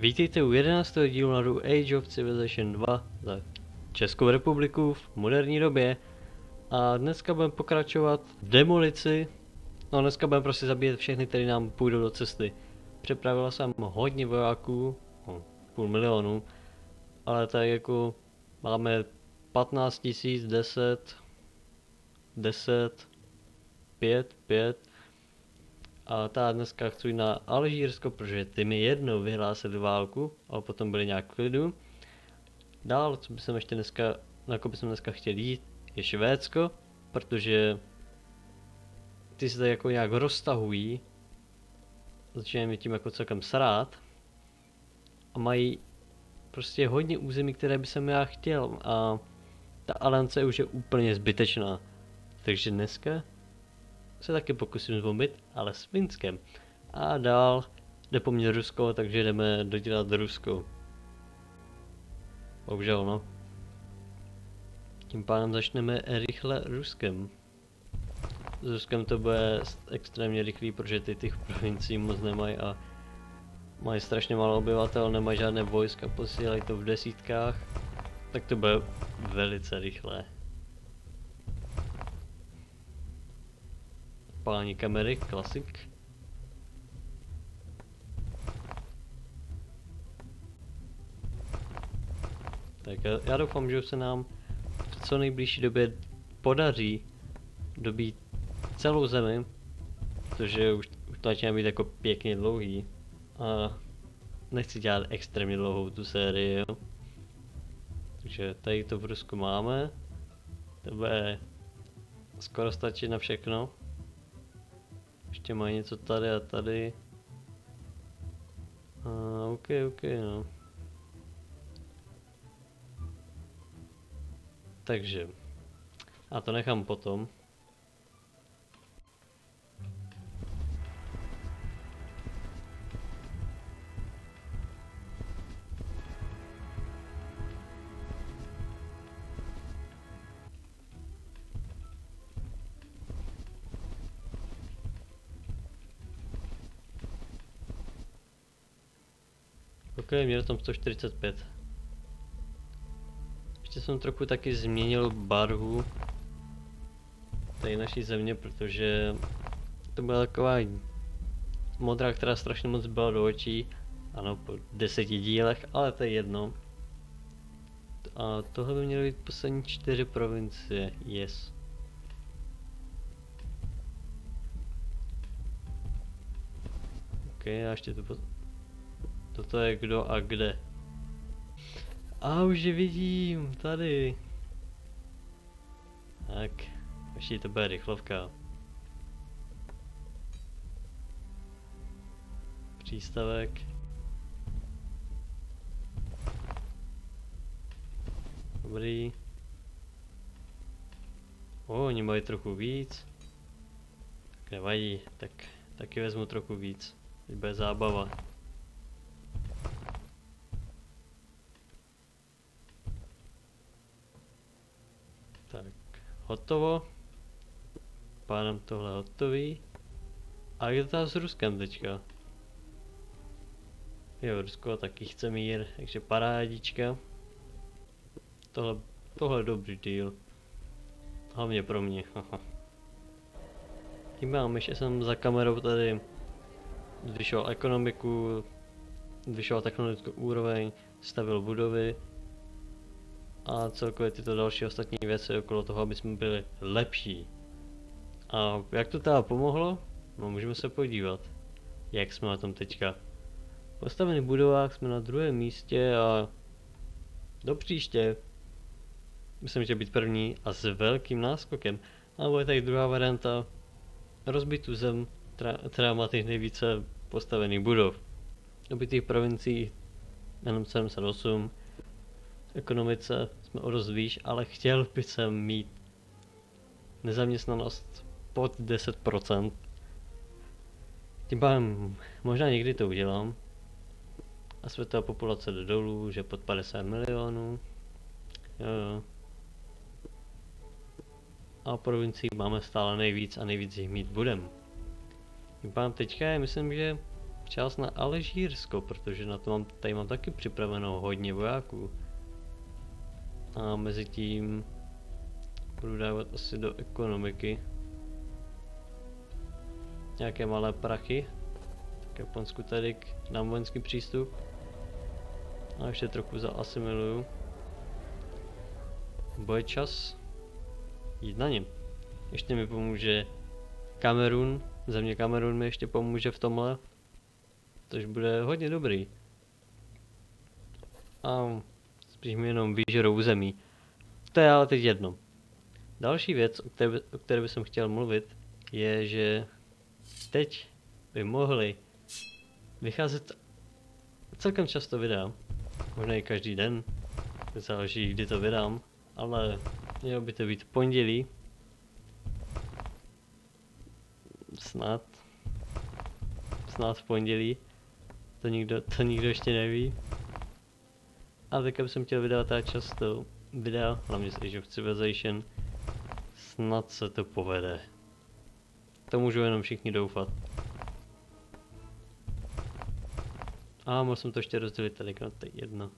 Vítejte u 11. dílu na Age of Civilization 2 za Českou republiku v moderní době. A dneska budeme pokračovat v demolici. No dneska budeme prostě zabíjet všechny, které nám půjdou do cesty. Připravila jsem hodně vojáků, no, půl milionu, ale tak jako máme 15 tisíc, 10, 10, 5, 5, a ta dneska chci na Alžírsko, protože ty mi jednou vyhlásili válku, ale potom byli nějak v klidu. Dál, co bych ještě dneska, jako bych dneska chtěl jít, je Švédsko, protože ty se tady jako nějak roztahují, začínají mi tím jako celkem srát a mají prostě hodně území, které by jsem já chtěl a ta alance už je úplně zbytečná. Takže dneska se taky pokusím zbombit, ale s Finskem. A dál jde po Rusko, takže jdeme dodělat Rusko. Bohužel no. Tím pádem začneme rychle Ruskem. S Ruskem to bude extrémně rychlý, protože ty těch provincií moc nemají a mají strašně málo obyvatel, nemají žádné vojska, posílají to v desítkách. Tak to bude velice rychlé. Pálení kamery, klasik. Tak já, já doufám, že se nám v co nejbližší době podaří dobít celou zemi, protože už, už to začíná být jako pěkně dlouhý a nechci dělat extrémně dlouhou tu sérii, jo. Takže tady to v Rusku máme, to bude skoro stačit na všechno. Ještě mají něco tady a tady. A, ok, ok, no. Takže. A to nechám potom. Ok, měl tam 145. Ještě jsem trochu taky změnil barvu tady naší země, protože to byla taková modrá, která strašně moc byla do očí. Ano, po deseti dílech, ale to je jedno. A tohle by měly být poslední čtyři provincie, yes. Ok, já ještě to Toto je kdo a kde. A už je vidím, tady. Tak, ještě to bude rychlovka. Přístavek. Dobrý. O, oni mají trochu víc. Tak nevadí, tak taky vezmu trochu víc. Teď bude zábava. Hotovo. Pádem tohle hotový. A je to s Ruskem teďka? Jo, Rusko taky chce mír, takže parádička. Tohle, tohle je dobrý deal. Hlavně pro mě, Tím mám, ještě jsem za kamerou tady zvyšoval ekonomiku, zvyšoval technologickou úroveň, stavil budovy, a celkově tyto další ostatní věci okolo toho, aby jsme byli lepší. A jak to teda pomohlo? No můžeme se podívat, jak jsme na tom teďka. V postavených budovách jsme na druhém místě a do příště myslím, že být první a s velkým náskokem. A bude tady druhá varianta, rozbit tu zem, která má těch nejvíce postavených budov. Dobitých provincií jenom 78, ekonomice jsme o výš, ale chtěl bych sem mít nezaměstnanost pod 10%. Tím pádem možná někdy to udělám. A světová populace jde dolů, že pod 50 milionů. Jo, jo. A provincií máme stále nejvíc a nejvíc jich mít budem. Tím pádem teďka je, myslím, že čas na Alžírsko, protože na to mám, tady mám taky připraveno hodně vojáků. A mezi tím budu dávat asi do ekonomiky nějaké malé prachy. Tak Japonsku tady dám vojenský přístup. A ještě trochu zaasimiluju. Bude čas jít na něm. Ještě mi pomůže Kamerun, země Kamerun mi ještě pomůže v tomhle. Což bude hodně dobrý. A mi jenom vyžerou zemí. To je ale teď jedno. Další věc, o které, o které bych chtěl mluvit, je, že teď by mohli vycházet celkem často videa. Možná i každý den, záleží kdy to vydám, ale mělo by to být pondělí. Snad. Snad v pondělí. To nikdo, to nikdo ještě neví. A teďka jsem chtěl vydávat často videa, hlavně z Age of Civilization. Snad se to povede. To můžu jenom všichni doufat. A mohl jsem to ještě rozdělit tady, no to je jedno.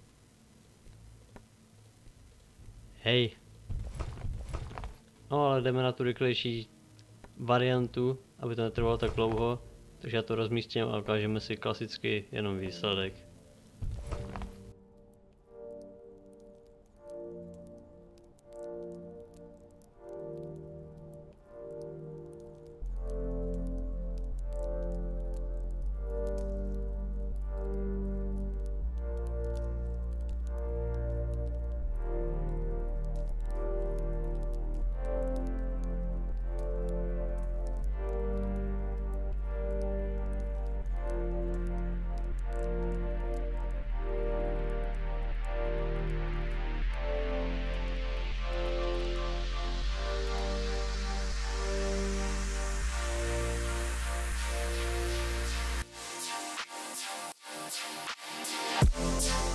Hej. No ale jdeme na tu rychlejší variantu, aby to netrvalo tak dlouho. Takže já to rozmístím a ukážeme si klasicky jenom výsledek. Thank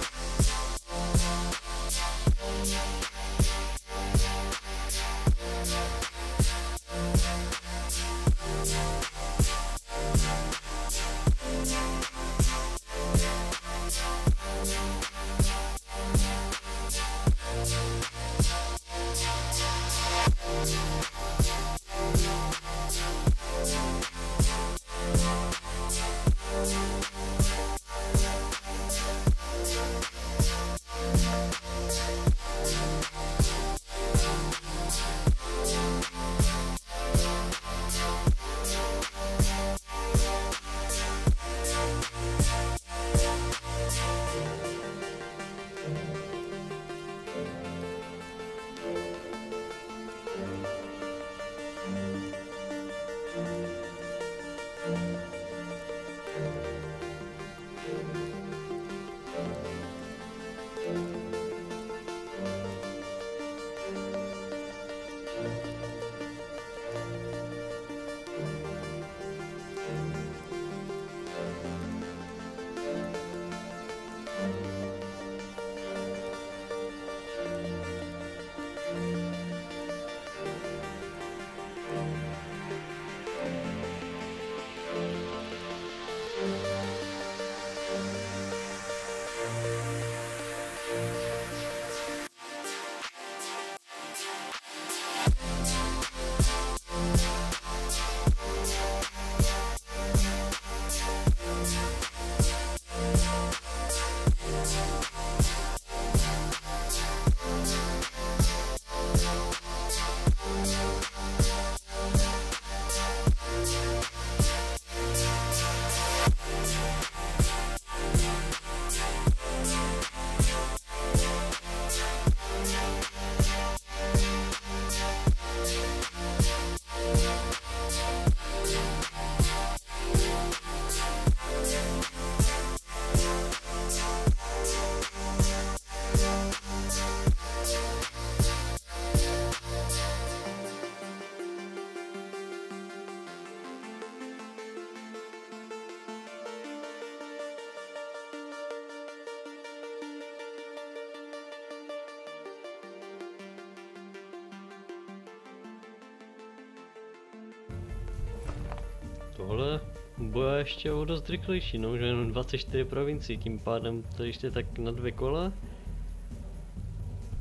tohle bude ještě o dost rychlejší, no, že jenom 24 provincií, tím pádem to ještě tak na dvě kola.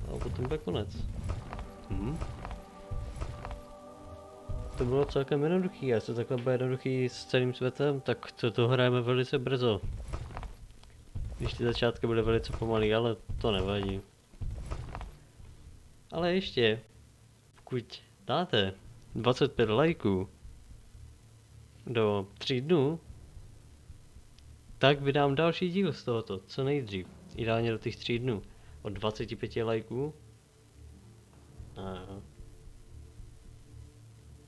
A potom bude konec. Hm. To bylo celkem jednoduchý, a to takhle bude jednoduchý s celým světem, tak to, to hrajeme velice brzo. Když ty začátky bude velice pomalý, ale to nevadí. Ale ještě, pokud dáte 25 lajků do 3 dnů, tak vydám další díl z tohoto, co nejdřív. Ideálně do těch 3 dnů. Od 25 lajků. A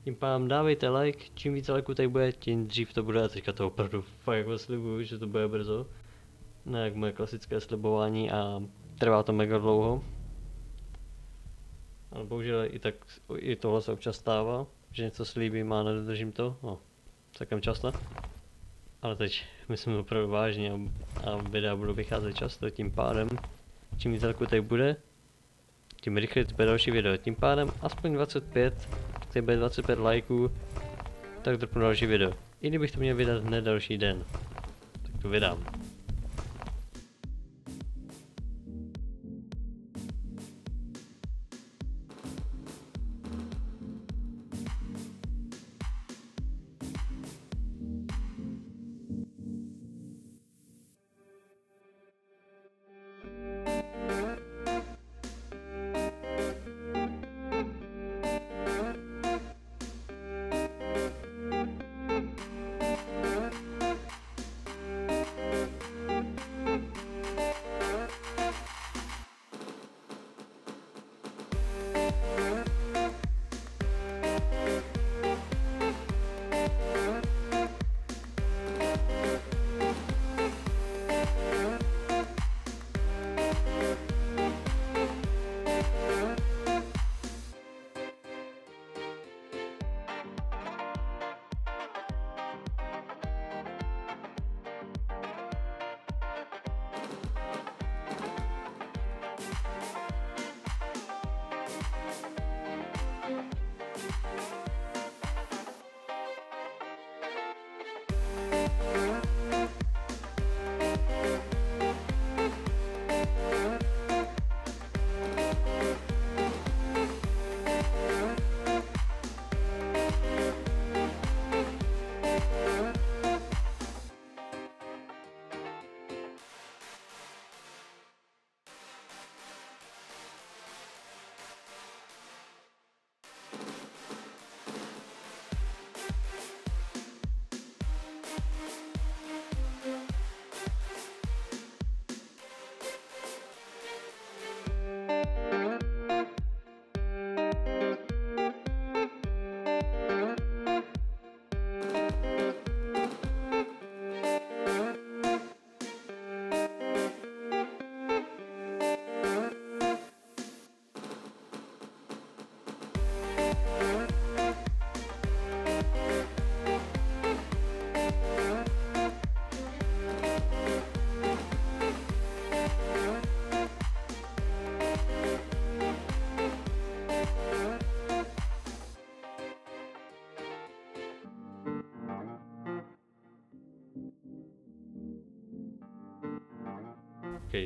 tím pádem dávejte like, čím více lajků tady bude, tím dřív to bude a teďka to opravdu fakt jako slibuju, že to bude brzo. Ne jak moje klasické slibování a trvá to mega dlouho. Ale bohužel i tak i tohle se občas stává, že něco slíbím a nedodržím to, no, celkem často. Ale teď myslím opravdu vážně a, videa budou vycházet často, tím pádem, čím víc lajků tady bude, tím rychleji to bude další video, tím pádem aspoň 25, tady bude 25 lajků, tak dropnu další video. I kdybych to měl vydat hned další den, tak to vydám.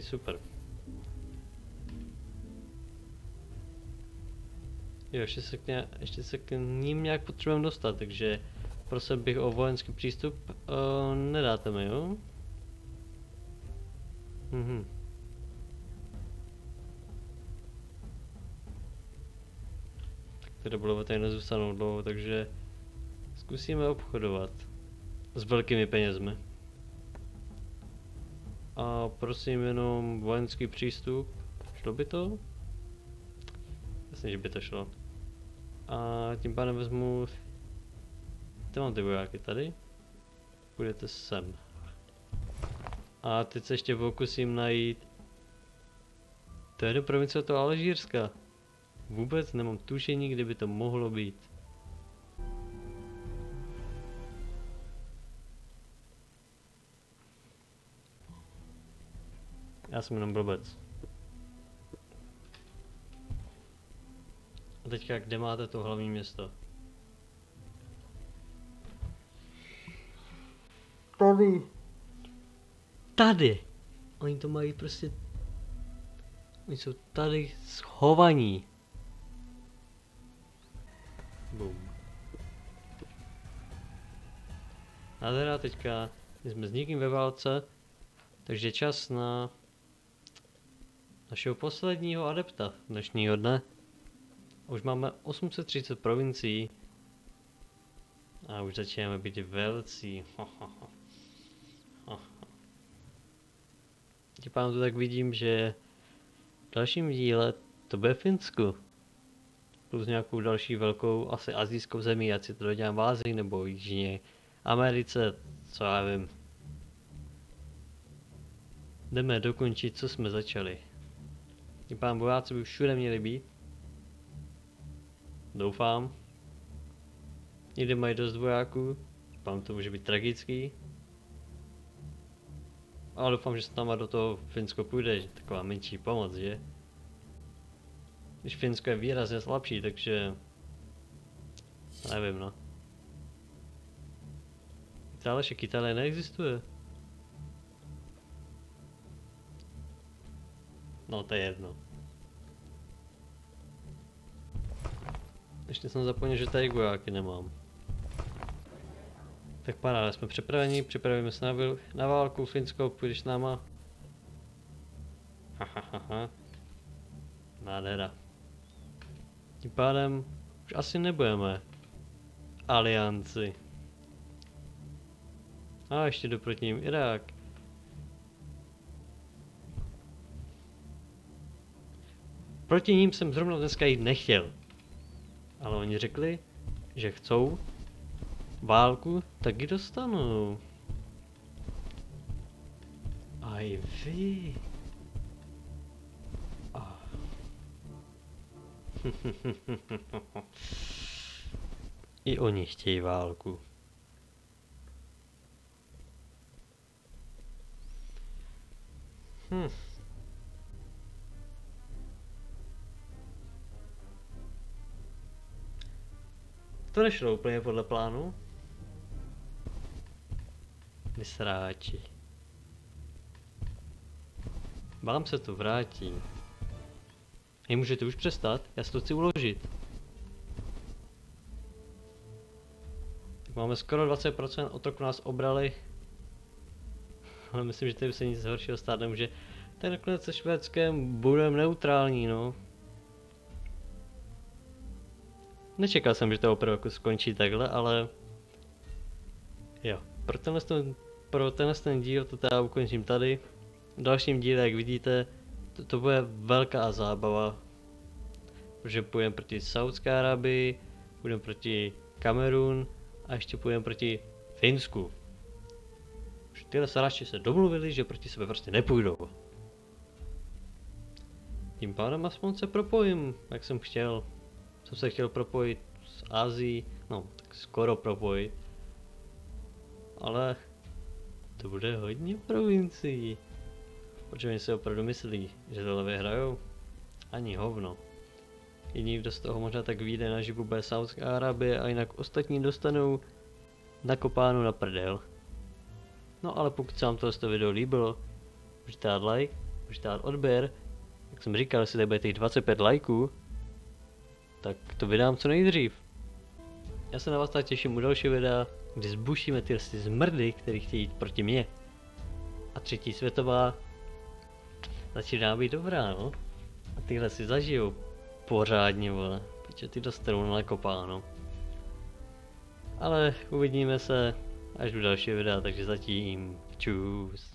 Super. Jo, ještě se k, ně, ještě se k ním nějak potřebujeme dostat, takže prosil bych o vojenský přístup. Uh, nedáte mi, jo? Mhm. Tak ty bylo tady nezůstanou dlouho, takže zkusíme obchodovat s velkými penězmi. A prosím jenom vojenský přístup. Šlo by to? Jasně, že by to šlo. A tím pádem vezmu... Ty mám ty vojáky tady. Půjdete sem. A teď se ještě pokusím najít... To je do provincie to Alžírska. Vůbec nemám tušení, kde by to mohlo být. Já jsem jenom blbec. A teďka, kde máte to hlavní město? tady. Tady. Oni to mají prostě... Oni jsou tady schovaní. Boom. A teda teďka jsme s někým ve válce, takže čas na našeho posledního adepta dnešního dne. Už máme 830 provincií a už začínáme být velcí. Tím pádem to tak vidím, že v dalším díle to bude Finsku. Plus nějakou další velkou, asi azijskou zemi, ať si to dodělám v Ázii nebo Jižně Americe, co já vím. Jdeme dokončit, co jsme začali. Tím pádem vojáci by všude měli být. Doufám. Někde mají dost vojáků. Vám to může být tragický. Ale doufám, že se tam do toho Finsko půjde, že taková menší pomoc, že? Když Finsko je výrazně slabší, takže... Nevím no. Itálie, však Itálie neexistuje. No to je jedno. Ještě jsem zapomněl, že tady vojáky nemám. Tak paráda, jsme připraveni, připravíme se na, na válku, Finsko, půjdeš s náma. Hahaha. Nádhera. Tím pádem už asi nebudeme alianci. A ještě jdu proti ním Irák. Proti ním jsem zrovna dneska jít nechtěl. Ale oni řekli, že chcou válku, tak ji dostanou. A i vy. I oni chtějí válku. Hm. To nešlo úplně podle plánu. Vysráči. Vám se to vrátí. Hej, můžete už přestat? Já si to chci uložit. Tak máme skoro 20%, otroku nás obrali. Ale myslím, že tady se nic horšího stát nemůže. Tak nakonec se Švédskem budeme neutrální, no. Nečekal jsem, že to opravdu jako skončí takhle, ale... Jo, pro tenhle, ten, pro tenhle ten díl to teda ukončím tady. V dalším díle, jak vidíte, to, to bude velká zábava. Protože půjdeme proti Saudské Arabii, půjdeme proti Kamerun a ještě půjdeme proti Finsku. Už tyhle sarači se domluvili, že proti sebe prostě nepůjdou. Tím pádem aspoň se propojím, jak jsem chtěl. Jsem se chtěl propojit s Azií, no tak skoro propojit. Ale to bude hodně provincií. Protože oni si opravdu myslí, že tohle vyhrajou? Ani hovno. Jediný, kdo z toho možná tak vyjde na živu bude Saudská Arabie a jinak ostatní dostanou nakopánu na prdel. No ale pokud se vám tohle video líbilo, můžete dát like, můžete dát odběr, jak jsem říkal, jestli tady bude těch 25 lajků, tak to vydám co nejdřív. Já se na vás tak těším u dalšího videa, kdy zbušíme ty zmrdy, který chtějí jít proti mně. A třetí světová začíná být dobrá, no. A tyhle si zažijou pořádně, vole. Protože ty dostanou na kopáno. Ale uvidíme se až u dalšího videa, takže zatím čus.